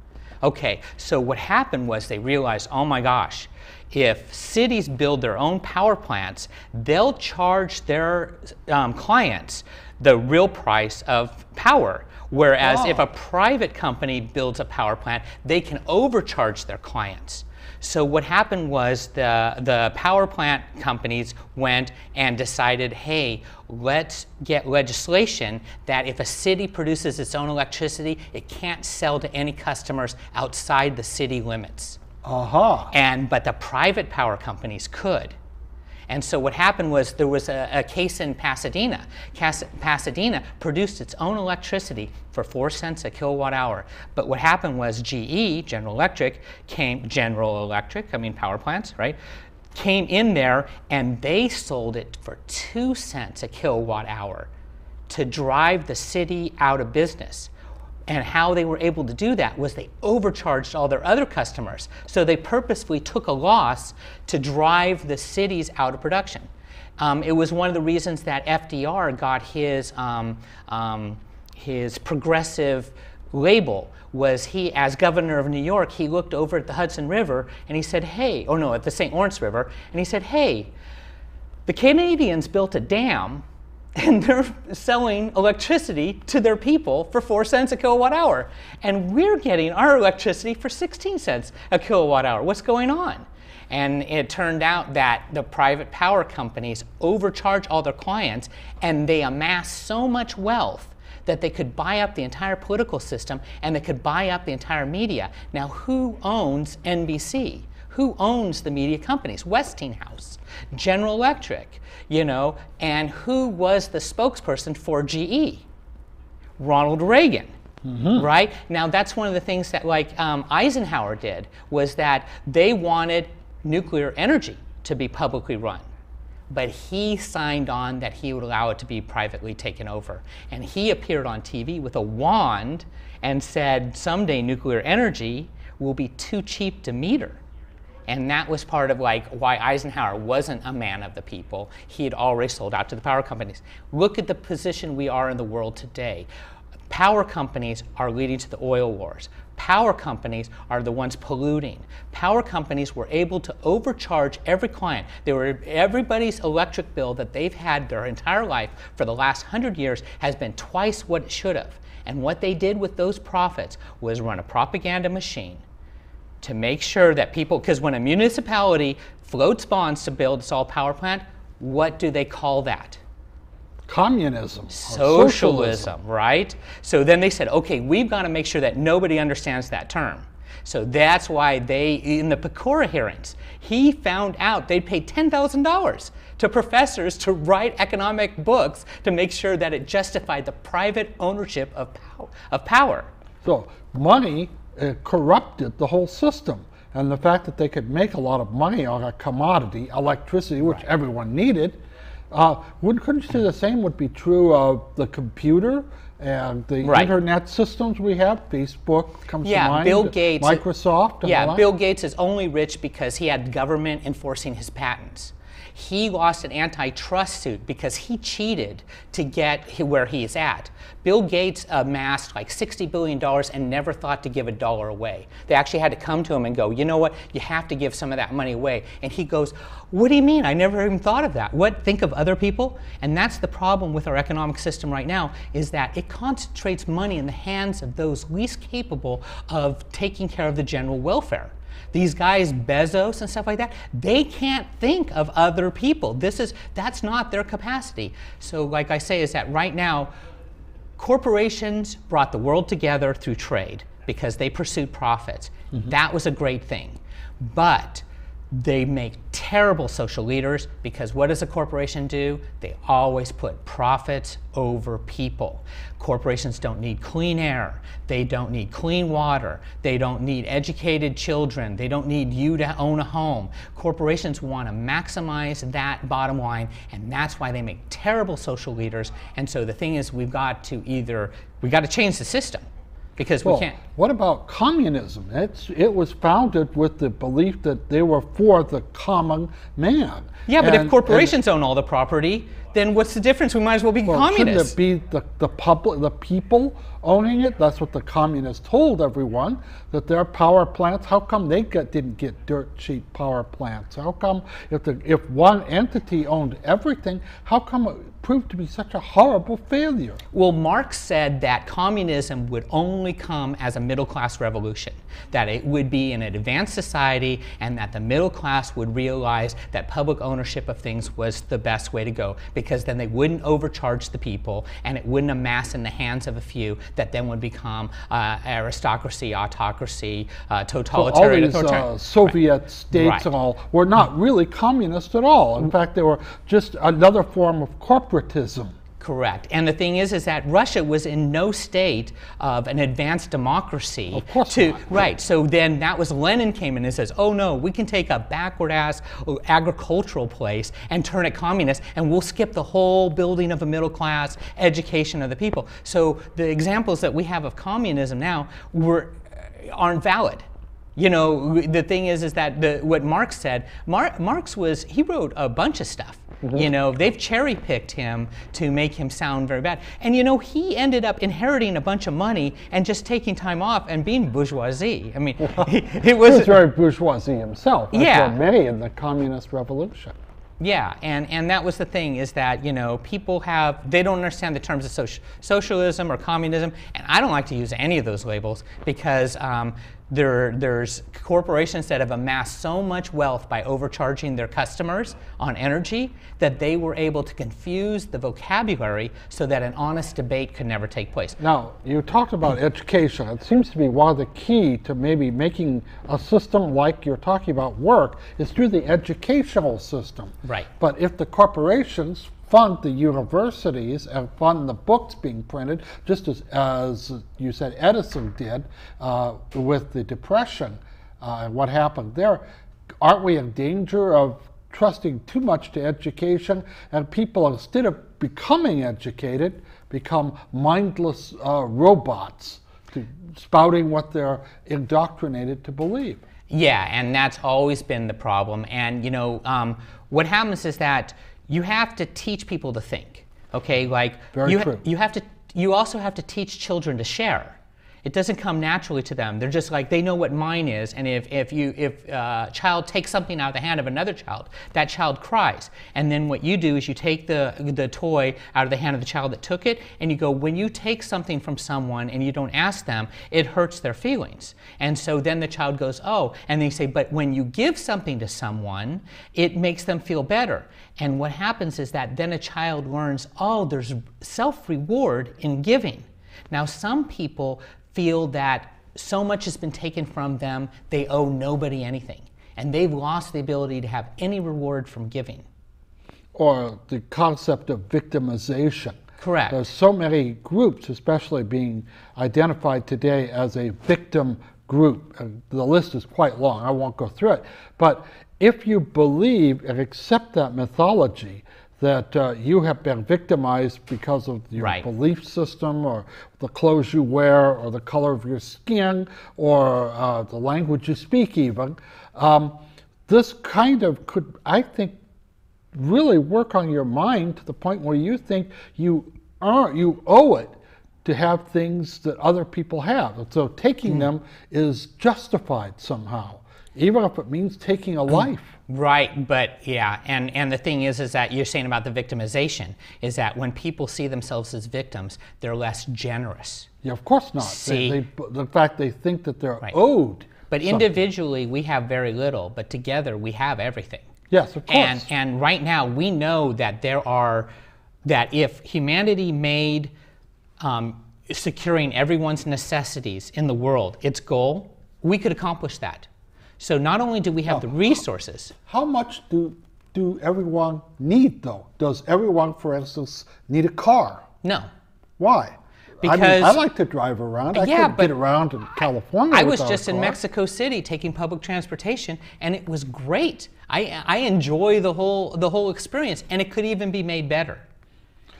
Okay, so what happened was they realized, oh my gosh, if cities build their own power plants, they'll charge their um, clients the real price of power. Whereas if a private company builds a power plant, they can overcharge their clients. So what happened was the, the power plant companies went and decided, hey, let's get legislation that if a city produces its own electricity, it can't sell to any customers outside the city limits. Aha. And but the private power companies could. And so what happened was there was a, a case in Pasadena. Cas- Pasadena produced its own electricity for four cents a kilowatt hour. But what happened was GE, General Electric, came General Electric, I mean power plants, right? Came in there and they sold it for two cents a kilowatt hour to drive the city out of business. And how they were able to do that was they overcharged all their other customers. So they purposefully took a loss to drive the cities out of production. Um, it was one of the reasons that FDR got his, um, um, his progressive label was he as governor of new york he looked over at the hudson river and he said hey or no at the st lawrence river and he said hey the canadians built a dam and they're selling electricity to their people for 4 cents a kilowatt hour. And we're getting our electricity for 16 cents a kilowatt hour. What's going on? And it turned out that the private power companies overcharge all their clients and they amass so much wealth that they could buy up the entire political system and they could buy up the entire media. Now, who owns NBC? Who owns the media companies? Westinghouse, General Electric, you know, and who was the spokesperson for GE? Ronald Reagan. Mm-hmm. Right now, that's one of the things that, like um, Eisenhower did, was that they wanted nuclear energy to be publicly run. But he signed on that he would allow it to be privately taken over. And he appeared on TV with a wand and said, someday nuclear energy will be too cheap to meter. And that was part of like why Eisenhower wasn't a man of the people. He had already sold out to the power companies. Look at the position we are in the world today. Power companies are leading to the oil wars. Power companies are the ones polluting. Power companies were able to overcharge every client. They were everybody's electric bill that they've had their entire life for the last hundred years has been twice what it should have. And what they did with those profits was run a propaganda machine to make sure that people, because when a municipality floats bonds to build a solar power plant, what do they call that? communism, socialism, socialism, right? So then they said, okay, we've got to make sure that nobody understands that term. So that's why they, in the Pecora hearings, he found out they'd paid $10,000 to professors to write economic books to make sure that it justified the private ownership of, of power. So money uh, corrupted the whole system. And the fact that they could make a lot of money on a commodity, electricity, which right. everyone needed, uh, would, couldn't you say the same would be true of the computer and the right. internet systems we have? Facebook comes yeah, to mind. Bill Gates. Microsoft. yeah, Bill Gates is only rich because he had government enforcing his patents. He lost an antitrust suit because he cheated to get where he is at. Bill Gates amassed like $60 billion and never thought to give a dollar away. They actually had to come to him and go, you know what, you have to give some of that money away. And he goes, what do you mean? I never even thought of that. What, think of other people? And that's the problem with our economic system right now, is that it concentrates money in the hands of those least capable of taking care of the general welfare. These guys, Bezos and stuff like that, they can't think of other people. This is that's not their capacity. So, like I say, is that right now, corporations brought the world together through trade because they pursued profits. Mm-hmm. That was a great thing. But they make terrible social leaders because what does a corporation do? They always put profits over people. Corporations don't need clean air. They don't need clean water. They don't need educated children. They don't need you to own a home. Corporations want to maximize that bottom line, and that's why they make terrible social leaders. And so the thing is, we've got to either, we've got to change the system because well, we can't. What about communism? It's, it was founded with the belief that they were for the common man. Yeah, but and, if corporations own all the property, then what's the difference? We might as well be well, communists. Shouldn't it be the, the public, the people owning it? That's what the communists told everyone that their power plants. How come they get, didn't get dirt cheap power plants? How come if the if one entity owned everything? How come it proved to be such a horrible failure? Well, Marx said that communism would only come as a middle class revolution. That it would be in an advanced society, and that the middle class would realize that public ownership of things was the best way to go. Because because then they wouldn't overcharge the people and it wouldn't amass in the hands of a few that then would become uh, aristocracy, autocracy, uh, totalitarian. So all these uh, Soviet right. states right. and all were not really communist at all. In fact, they were just another form of corporatism. Correct. And the thing is, is that Russia was in no state of an advanced democracy. Of course to, not. Right. So then that was Lenin came in and says, oh no, we can take a backward ass uh, agricultural place and turn it communist and we'll skip the whole building of a middle class, education of the people. So the examples that we have of communism now were, uh, aren't valid. You know, the thing is, is that the, what Marx said, Mar Marx was, he wrote a bunch of stuff. Mm -hmm. You know, they've cherry picked him to make him sound very bad. And you know, he ended up inheriting a bunch of money and just taking time off and being bourgeoisie. I mean, he, it was, he was very bourgeoisie himself. yeah. many in the communist revolution. Yeah, and, and that was the thing is that, you know, people have, they don't understand the terms of social, socialism or communism, and I don't like to use any of those labels because um, there, there's corporations that have amassed so much wealth by overcharging their customers on energy that they were able to confuse the vocabulary so that an honest debate could never take place. Now, you talked about education. It seems to be one of the key to maybe making a system like you're talking about work is through the educational system. Right. But if the corporations fund the universities and fund the books being printed, just as, as you said Edison did uh, with the Depression uh, and what happened there. Aren't we in danger of trusting too much to education and people, instead of becoming educated, become mindless uh, robots to spouting what they're indoctrinated to believe? Yeah, and that's always been the problem. And you know, um, what happens is that you have to teach people to think. Okay, like Very you, you have to. You also have to teach children to share. It doesn't come naturally to them. They're just like they know what mine is, and if if you if a child takes something out of the hand of another child, that child cries, and then what you do is you take the the toy out of the hand of the child that took it, and you go when you take something from someone and you don't ask them, it hurts their feelings, and so then the child goes oh, and they say but when you give something to someone, it makes them feel better, and what happens is that then a child learns oh there's self reward in giving. Now some people feel that so much has been taken from them, they owe nobody anything. And they've lost the ability to have any reward from giving. Or the concept of victimization. Correct. There's so many groups, especially being identified today as a victim group. And the list is quite long. I won't go through it. But if you believe and accept that mythology, that uh, you have been victimized because of your Right. belief system or the clothes you wear or the color of your skin or uh, the language you speak, even. Um, this kind of could, I think, really work on your mind to the point where you think you are you owe it to have things that other people have. And so taking them is justified somehow, even if it means taking a life. Right, but yeah, and, and the thing is, is that you're saying about the victimization is that when people see themselves as victims, they're less generous. Yeah, of course not. See? They, they, the fact they think that they're Right. owed. But something. individually, we have very little, but together we have everything. Yes, of course. And, and right now, we know that there are, that if humanity made um, securing everyone's necessities in the world its goal, we could accomplish that. So not only do we have the resources, How much do do everyone need though? Does everyone, for instance, need a car? no. Why? I, mean, I like to drive around. I Yeah, couldn't get around in California. I was just in. Mexico City taking public transportation, and it was great. I, I enjoy the whole the whole experience, and it could even be made better.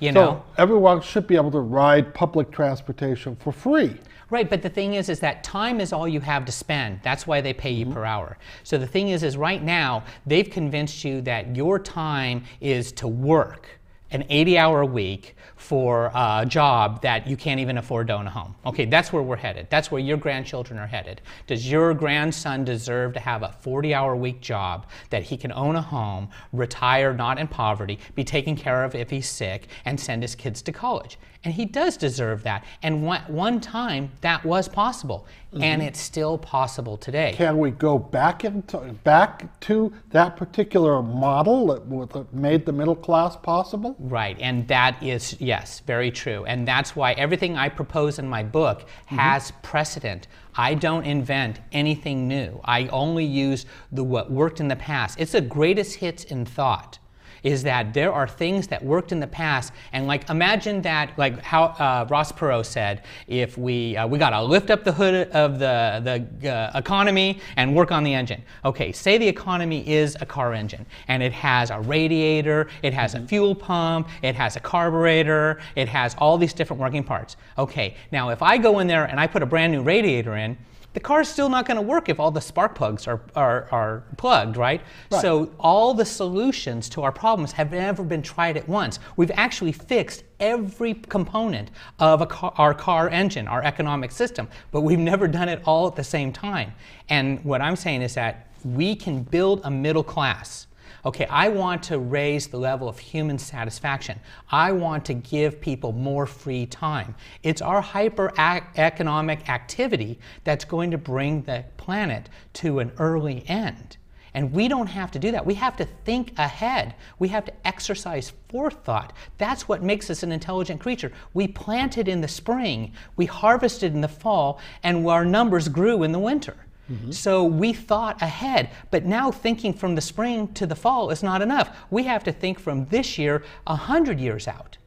You know, everyone should be able to ride public transportation for free. Right, but the thing is, is that time is all you have to spend. That's why they pay you mm-hmm. per hour. So the thing is, is right now they've convinced you that your time is to work an 80-hour week for a job that you can't even afford to own a home. Okay, that's where we're headed. That's where your grandchildren are headed. Does your grandson deserve to have a 40-hour week job that he can own a home, retire not in poverty, be taken care of if he's sick, and send his kids to college? And he does deserve that. And one, one time that was possible, and mm-hmm. it's still possible today. Can we go back into back to that particular model that, that made the middle class possible? Right, and that is, yes, very true. And that's why everything I propose in my book mm-hmm. has precedent. I don't invent anything new. I only use the what worked in the past. It's the greatest hits in thought. Is that there are things that worked in the past, and like imagine that, like how uh, Ross Perot said, if we uh, we gotta lift up the hood of the the uh, economy and work on the engine. Okay, say the economy is a car engine, and it has a radiator, it has a fuel pump, it has a carburetor, it has all these different working parts. Okay, now if I go in there and I put a brand new radiator in, the car is still not going to work if all the spark plugs are, are, are plugged, right? Right. So all the solutions to our problems have never been tried at once. We've actually fixed every component of a car, our car engine, our economic system, but we've never done it all at the same time. And what I'm saying is that we can build a middle class Okay, I want to raise the level of human satisfaction. I want to give people more free time. It's our hyper economic activity that's going to bring the planet to an early end. And we don't have to do that. We have to think ahead. We have to exercise forethought. That's what makes us an intelligent creature. We planted in the spring, we harvested in the fall, and our numbers grew in the winter. Mm-hmm. So we thought ahead, but now thinking from the spring to the fall is not enough. We have to think from this year a hundred years out.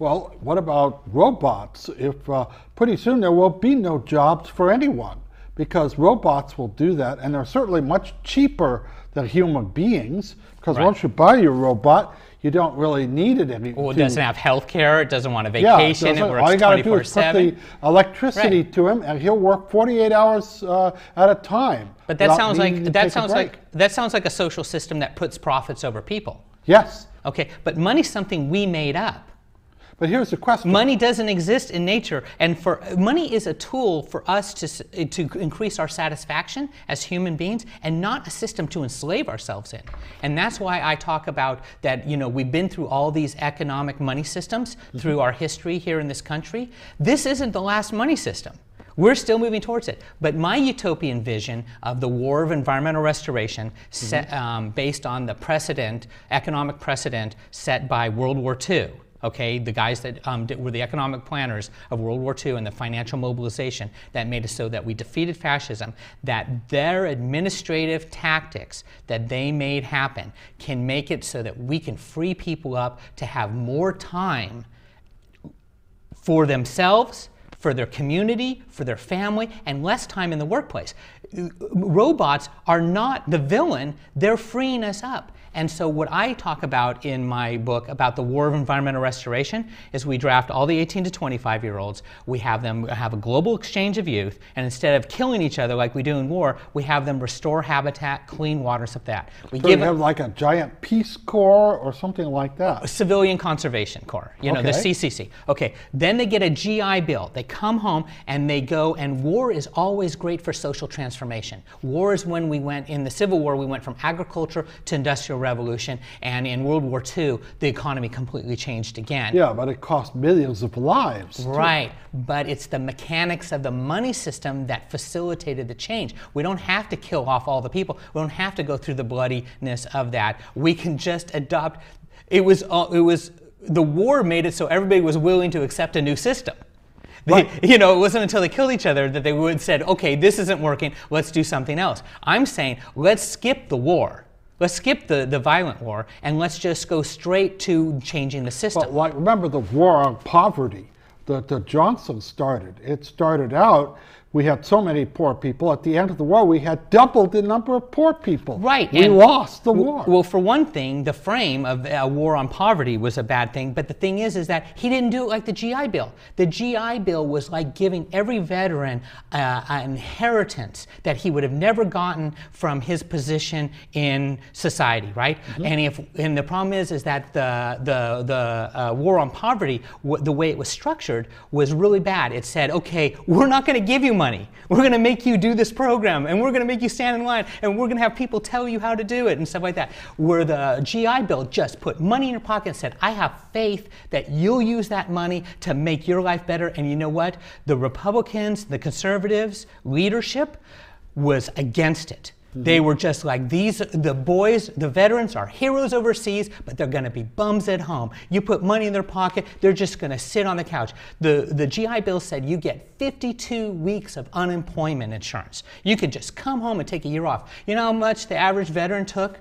Well, what about robots? If uh, pretty soon there will be no jobs for anyone because robots will do that, and they're certainly much cheaper than human beings. Because right. once you buy your robot, you don't really need it anymore. Well, it doesn't have health care. It doesn't want a vacation. Yeah, it, it works all you got to do is put the electricity right. to him, and he'll work 48 hours uh, at a time. But that sounds like that sounds like that sounds like a social system that puts profits over people. Yes. Okay, but money's something we made up. But here's the question. Money doesn't exist in nature, and for money is a tool for us to to increase our satisfaction as human beings, and not a system to enslave ourselves in. And that's why I talk about that. You know, we've been through all these economic money systems mm-hmm. through our history here in this country. This isn't the last money system. We're still moving towards it. But my utopian vision of the war of environmental restoration, mm-hmm. set, um, based on the precedent, economic precedent set by World War II, okay, the guys that um, did, were the economic planners of World War II and the financial mobilization that made it so that we defeated fascism, that their administrative tactics that they made happen can make it so that we can free people up to have more time for themselves for their community, for their family, and less time in the workplace. Robots are not the villain, they're freeing us up. And so, what I talk about in my book about the war of environmental restoration is we draft all the 18 to 25 year olds, we have them have a global exchange of youth, and instead of killing each other like we do in war, we have them restore habitat, clean water, stuff that. We so give you have like a giant Peace Corps or something like that. Civilian Conservation Corps, you know, okay. the CCC. Okay, then they get a GI Bill. They come home and they go, and war is always great for social transformation. War is when we went, in the Civil War, we went from agriculture to industrial Revolution, and in World War II, the economy completely changed again. Yeah, but it cost millions of lives. Right, too. but it's the mechanics of the money system that facilitated the change. We don't have to kill off all the people. We don't have to go through the bloodiness of that. We can just adopt. It was. Uh, it was. The war made it so everybody was willing to accept a new system. They, you know, it wasn't until they killed each other that they would said, okay, this isn't working, let's do something else. I'm saying, let's skip the war. Let's skip the, the violent war and let's just go straight to changing the system. But like, remember the war on poverty that, that Johnson started. It started out we had so many poor people. At the end of the war, we had doubled the number of poor people. Right. We and lost the war. Well, for one thing, the frame of a war on poverty was a bad thing. But the thing is, is that he didn't do it like the GI Bill. The GI Bill was like giving every veteran uh, an inheritance that he would have never gotten from his position in society, right? Mm-hmm. And if and the problem is, is that the the the uh, war on poverty, w- the way it was structured, was really bad. It said, okay, we're not going to give you money money. We're going to make you do this program, and we're going to make you stand in line, and we're going to have people tell you how to do it, and stuff like that. Where the GI Bill just put money in your pocket and said, I have faith that you'll use that money to make your life better. And you know what? The Republicans, the conservatives, leadership was against it. They mm-hmm. were just like these the boys, the veterans are heroes overseas, but they're going to be bums at home. You put money in their pocket, they're just going to sit on the couch. The the GI Bill said you get 52 weeks of unemployment insurance. You could just come home and take a year off. You know how much the average veteran took?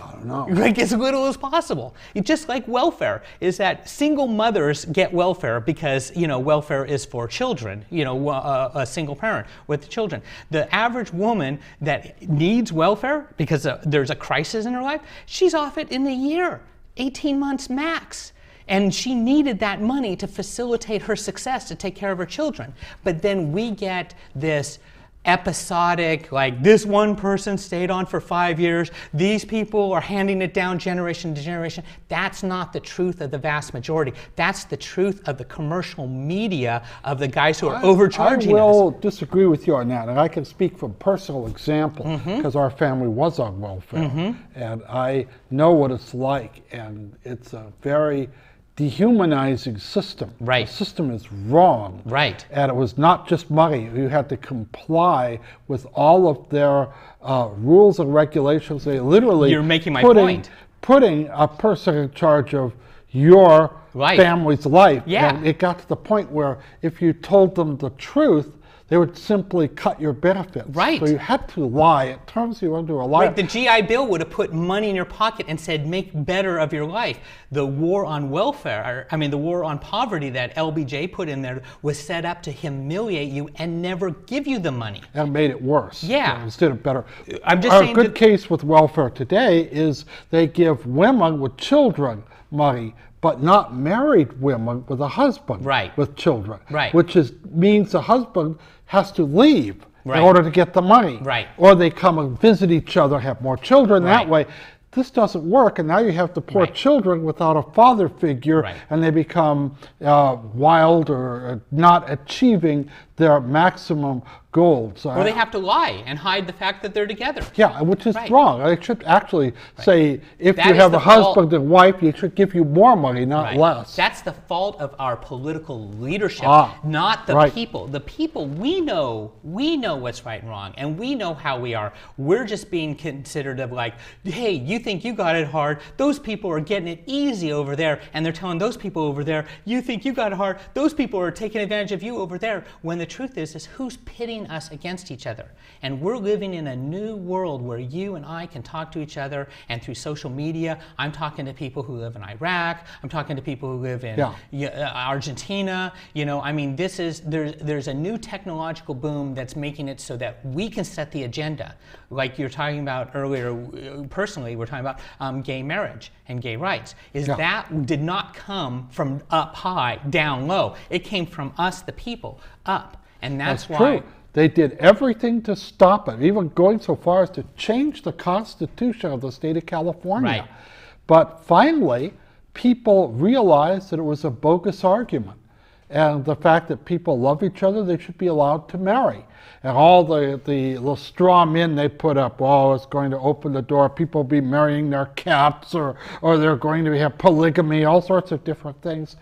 I don't know. Like as little as possible. It's just like welfare is that single mothers get welfare because you know welfare is for children. You know, a, uh, a single parent with children. The average woman that needs welfare because uh, there's a crisis in her life, she's off it in a year, 18 months max. And she needed that money to facilitate her success to take care of her children. But then we get this episodic, like this one person stayed on for five years, these people are handing it down generation to generation. That's not the truth of the vast majority. That's the truth of the commercial media of the guys who are overcharging us. I will us. disagree with you on that, and I can speak from personal example Mm-hmm. because our family was on welfare, and I know what it's like, and it's a very dehumanizing system. Right. The system is wrong. Right. And it was not just money. You had to comply with all of their uh, rules and regulations. They literally You're making my putting, point. Putting a person in charge of your Right. family's life. Yeah. And it got to the point where if you told them the truth, they would simply cut your benefits. Right. So you had to lie. It turns you into a liar. Like the GI Bill would have put money in your pocket and said, make better of your life. The war on welfare, or, I mean, the war on poverty that LBJ put in there was set up to humiliate you and never give you the money. and made it worse. Yeah. Instead of better. I'm just Our saying good that- case with welfare today is they give women with children money, but not married women with a husband Right. with children. Right. Which is means the husband has to leave Right. in order to get the money. Right. Or they come and visit each other, have more children that way. This doesn't work, and now you have the poor Right. children without a father figure, Right. and they become uh, wild or uh, not achieving their maximum goals. Or they have to lie and hide the fact that they're together. Yeah, which is Right. wrong. I should actually say if That you have a fault- husband and wife, you should give you more money, not Right. less. That's the fault of our political leadership, Ah, not the right. people. The people, we know, we know what's right and wrong, and we know how we are. We're just being considered of like, hey, you think you got it hard? Those people are getting it easy over there, and they're telling those people over there, you think you got it hard? Those people are taking advantage of you over there. When the truth is, is who's pitting us against each other? And we're living in a new world where you and I can talk to each other, and through social media, I'm talking to people who live in Iraq. I'm talking to people who live in Yeah. uh, Argentina. You know, I mean, this is there's there's a new technological boom that's making it so that we can set the agenda. Like you're talking about earlier, personally, we're talking about um, gay marriage and gay rights. Is Yeah. that did not come from up high, down low. It came from us, the people, up, and that's, That's why. true. They did everything to stop it, even going so far as to change the Constitution of the state of California. Right. But finally, people realized that it was a bogus argument. And the fact that people love each other, they should be allowed to marry. And all the, the little straw men they put up, oh, it's going to open the door, people will be marrying their cats, or, or they're going to have polygamy, all sorts of different things.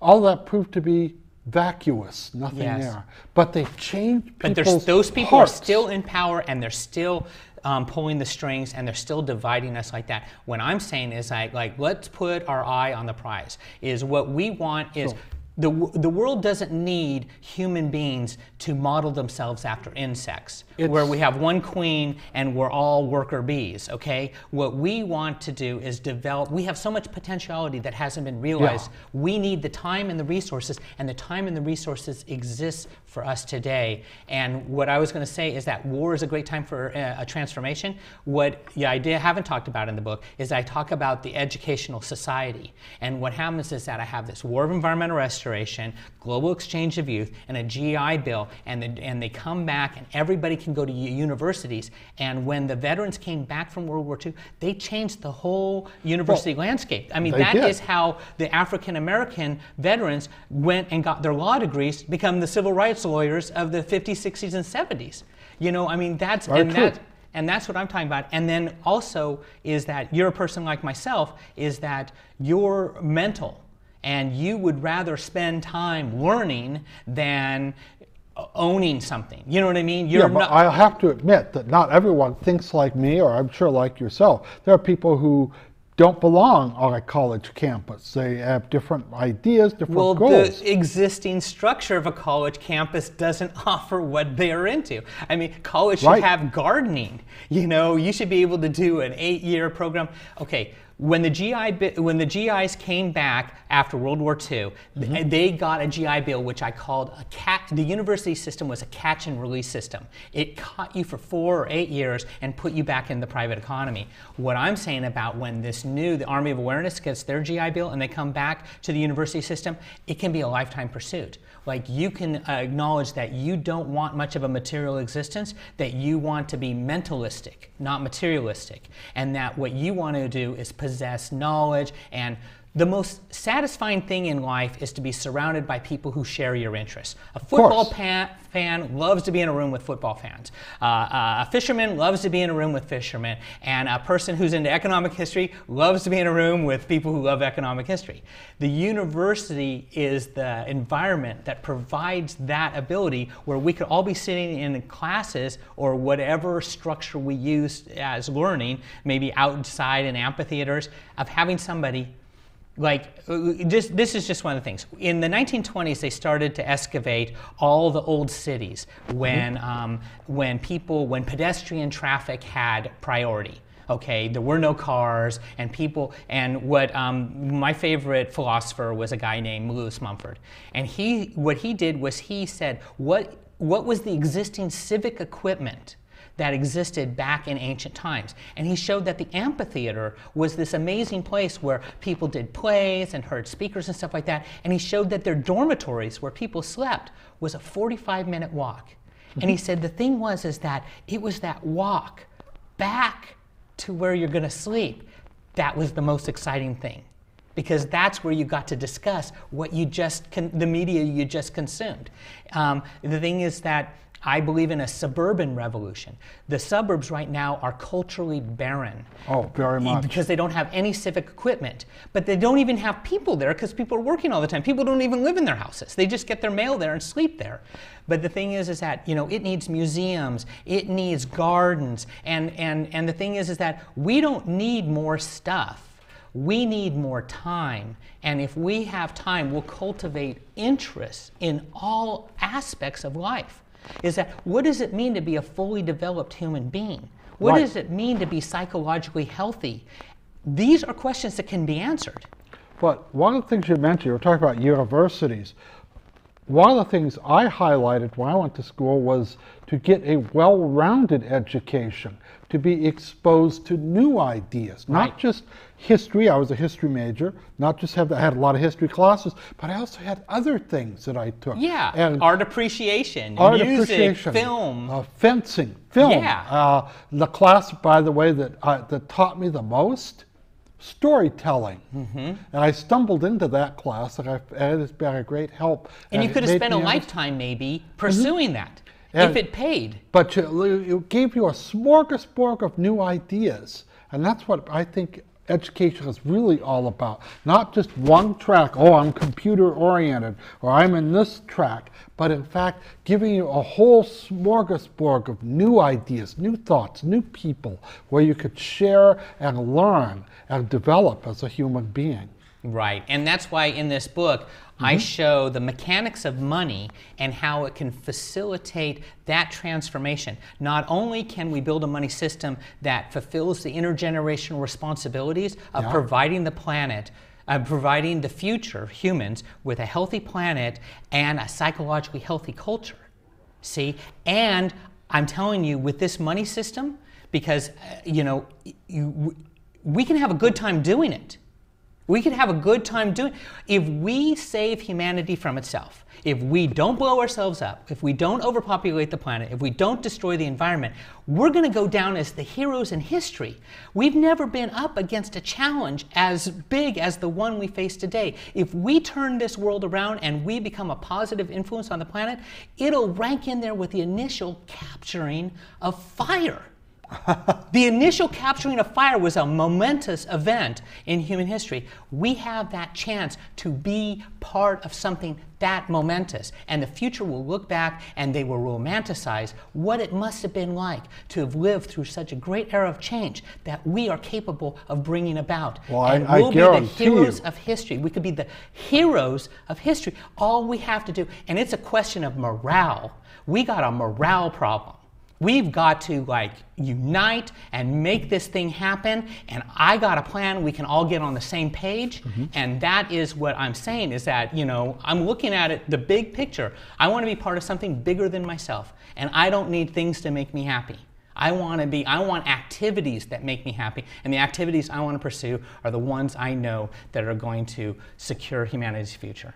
All that proved to be vacuous, nothing Yes. there. But they've changed But there's, those people hearts. are still in power and they're still um, pulling the strings and they're still dividing us like that. What I'm saying is like, like let's put our eye on the prize. Is what we want is. The, the world doesn't need human beings to model themselves after insects, where we have one queen and we're all worker bees, okay? What we want to do is develop, we have so much potentiality that hasn't been realized. We need the time and the resources, and the time and the resources exist for us today. And what I was going to say is that war is a great time for uh, a transformation. What yeah, I did, haven't talked about in the book is I talk about the educational society. And what happens is that I have this war of environmental restoration, global exchange of youth, and a GI Bill, and, the, and they come back, and everybody can go to universities. And when the veterans came back from World War II, they changed the whole university landscape. I mean, that did. is how the African American veterans went and got their law degrees become the civil rights lawyers of the 50s, 60s, and 70s. You know, I mean, that's and true. that and that's what I'm talking about. And then also is that you're a person like myself, is that you're mental and you would rather spend time learning than owning something. You know what I mean? You're Yeah, but I'll have to admit that not everyone thinks like me, or I'm sure like yourself. There are people who don't belong on a college campus. They have different ideas, different Well, goals. the existing structure of a college campus doesn't offer what they're into. I mean, college should Right. have gardening. You know, you should be able to do an eight-year program. Okay, when the GI when the GIs came back after World War II, th- mm-hmm. they got a GI Bill which I called a cat. The university system was a catch and release system. It caught you for four or eight years and put you back in the private economy. What I'm saying about when this new the Army of Awareness gets their GI Bill and they come back to the university system, it can be a lifetime pursuit. Like you can uh, acknowledge that you don't want much of a material existence, that you want to be mentalistic, not materialistic, and that what you want to do is possess knowledge and the most satisfying thing in life is to be surrounded by people who share your interests. A football pan, fan loves to be in a room with football fans. Uh, uh, a fisherman loves to be in a room with fishermen. And a person who's into economic history loves to be in a room with people who love economic history. The university is the environment that provides that ability where we could all be sitting in classes or whatever structure we use as learning, maybe outside in amphitheaters, of having somebody like just this is just one of the things. In the 1920s they started to excavate all the old cities when um, when people when pedestrian traffic had priority okay? There were no cars and people and what um, my favorite philosopher was a guy named lewis mumford. And he what he did was he said what what was the existing civic equipment that existed back in ancient times. And he showed that the amphitheater was this amazing place where people did plays and heard speakers and stuff like that. And he showed that their dormitories where people slept was a 45 minute walk. And he said the thing was is that it was that walk back to where you're going to sleep that was the most exciting thing because that's where you got to discuss what you just the media you just consumed. Um, the thing is that I believe in a suburban revolution. The suburbs right now are culturally barren. Oh, very much. Because they don't have any civic equipment. But they don't even have people there because people are working all the time. People don't even live in their houses. They just get their mail there and sleep there. But the thing is, is that, you know, it needs museums, it needs gardens. And, and, and the thing is, is that we don't need more stuff. We need more time. And if we have time, we'll cultivate interest in all aspects of life. Is that what does it mean to be a fully developed human being? What Right. does it mean to be psychologically healthy? These are questions that can be answered. But one of the things you mentioned, you were talking about universities. One of the things I highlighted when I went to school was to get a well rounded education, to be exposed to new ideas, not Right. just history. I was a history major, not just have I had a lot of history classes, but I also had other things that I took. Yeah, And art appreciation, art music, appreciation, film. uh, fencing, film. Yeah. Uh, the class, by the way, that uh, that taught me the most, storytelling. Mm-hmm. And I stumbled into that class, and, I, and it's been a great help. and you could have spent a me under- lifetime maybe pursuing that And- if it paid. But you, it gave you a smorgasbord of new ideas, and that's what I think education is really all about. Not just one track. Oh, I'm computer oriented, or I'm in this track, but in fact, giving you a whole smorgasbord of new ideas, new thoughts, new people, where you could share and learn and develop as a human being. Right. And that's why in this book, I show the mechanics of money and how it can facilitate that transformation. Not only can we build a money system that fulfills the intergenerational responsibilities of Yeah. providing the planet, uh, providing the future humans with a healthy planet and a psychologically healthy culture. See? And I'm telling you, with this money system, because, uh, you know, you, we can have a good time doing it. We can have a good time doing if we save humanity from itself. If we don't blow ourselves up, if we don't overpopulate the planet, if we don't destroy the environment, we're going to go down as the heroes in history. We've never been up against a challenge as big as the one we face today. If we turn this world around and we become a positive influence on the planet, it'll rank in there with the initial capturing of fire. The initial capturing of fire was a momentous event in human history. We have that chance to be part of something that momentous. And the future will look back and they will romanticize what it must have been like to have lived through such a great era of change that we are capable of bringing about. Well, and I we'll be the heroes you. of history. We could be the heroes of history. All we have to do, and it's a question of morale. We got a morale problem. We've got to like unite and make this thing happen. And I got a plan. We can all get on the same page. Mm-hmm. And that is what I'm saying is that, you know, I'm looking at it, the big picture. I want to be part of something bigger than myself. And I don't need things to make me happy. I want to be, I want activities that make me happy. And the activities I want to pursue are the ones I know that are going to secure humanity's future.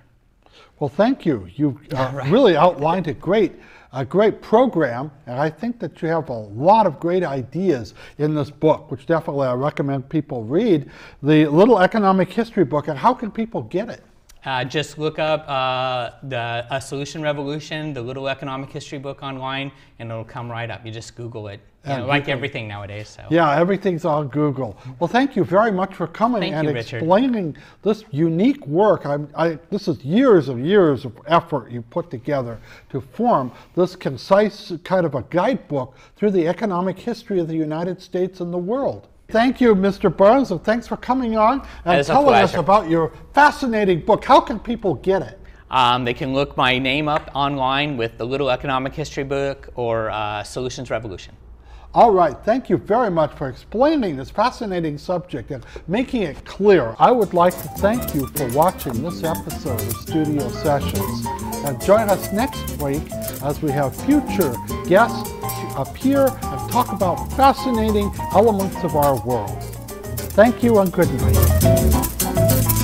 Well, thank you. You uh, right. really outlined it great a great program, and I think that you have a lot of great ideas in this book, which definitely I recommend people read. The Little Economic History book, and how can people get it? Uh, just look up uh, the A Solution Revolution, the Little Economic History book online, and it'll come right up. You just Google it. You know, like everything nowadays. So. Yeah, everything's on Google. Well, thank you very much for coming thank and you, explaining this unique work. I, I, this is years and years of effort you put together to form this concise kind of a guidebook through the economic history of the United States and the world. Thank you, Mr. Burns, and thanks for coming on and telling us about your fascinating book. How can people get it? Um, they can look my name up online with the Little Economic History book or uh, Solutions Revolution. All right, thank you very much for explaining this fascinating subject and making it clear. I would like to thank you for watching this episode of Studio Sessions. And join us next week as we have future guests appear and talk about fascinating elements of our world. Thank you and good night.